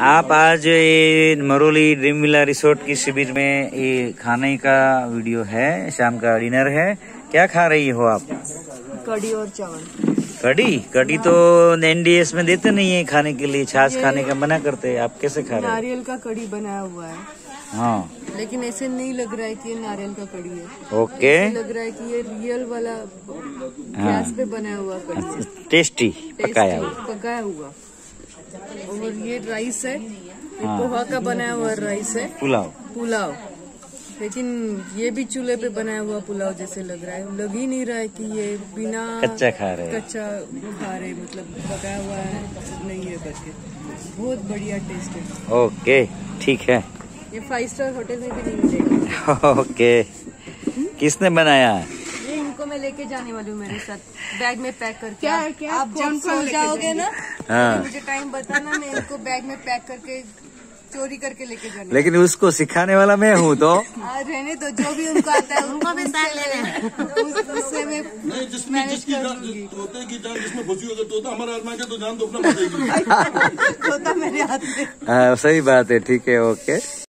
आप आज ये मरोली ड्रीम विला रिसोर्ट की शिविर में ये खाने का वीडियो है शाम का डिनर है। क्या खा रही हो आप? कड़ी और चावल। कड़ी कड़ी तो एनडीएस में देते नहीं है खाने के लिए छाछ खाने का मना करते हैं। आप कैसे खा रहे नारियल का कड़ी बनाया हुआ है। हाँ। लेकिन ऐसे नहीं लग रहा है कि ये नारियल का कड़ी है। ओके। लग रहा है कि ये रियल वाला गैस हाँ। पे बनाया हुआ कड़ी है। टेस्टी पकाया हुआ। पकाया हुआ। और ये राइस है। हाँ। पोहा का बनाया हुआ राइस है। पुलाव। पुलाव। लेकिन ये भी चूल्हे पे बनाया हुआ पुलाव जैसे लग रहा है। लग ही नहीं रहा है कि ये बिना कच्चा खा रहे हैं। कच्चा खा रहे मतलब पकाया हुआ है नहीं है करके। बहुत बढ़िया टेस्ट है। ओके ठीक है। ये फाइव स्टार होटल में भी नहीं मिलेगा। ओके। किसने बनाया? है ये इनको मैं लेके जाने वाली हूँ मेरे साथ। बैग में पैक करके। क्या क्या आप जब सो जाओगे ना? हाँ। मुझे टाइम बताना मैं इनको बैग में पैक करके चोरी करके लेके जाने। लेकिन उसको सिखाने वाला मैं हूँ तो। रहने तो जो भी उनको आता है उनको भी साथ ले उससे मैं नहीं जिसमें जिसकी तोते की जान जिसमें घुसी होगी तोता हमारे तो जान तो अपना तोता मेरे हाथ में। हाँ, सही बात है ठीक है ओके।